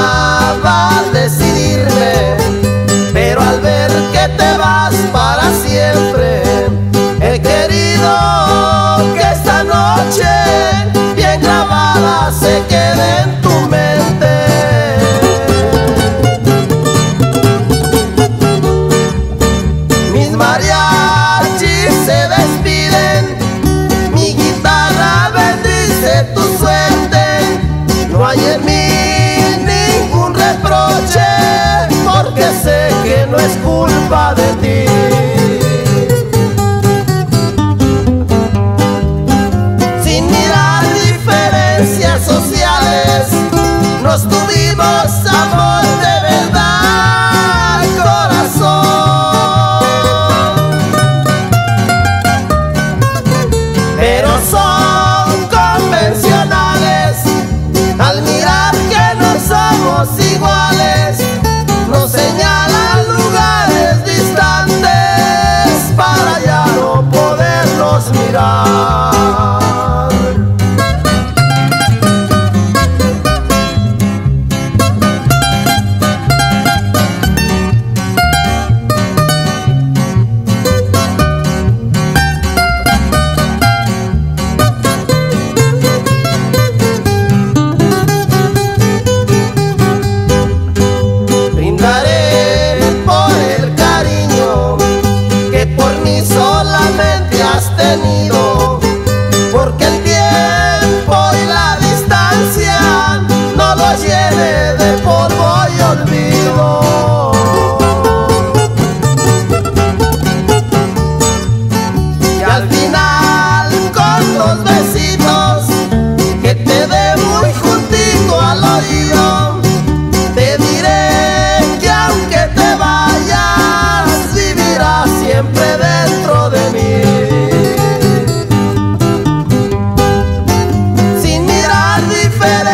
Love. pero soy Better.